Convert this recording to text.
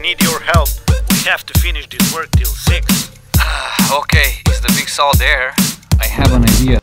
need your help. We have to finish this work till 6. Ah, okay, is the big saw there? I have an idea.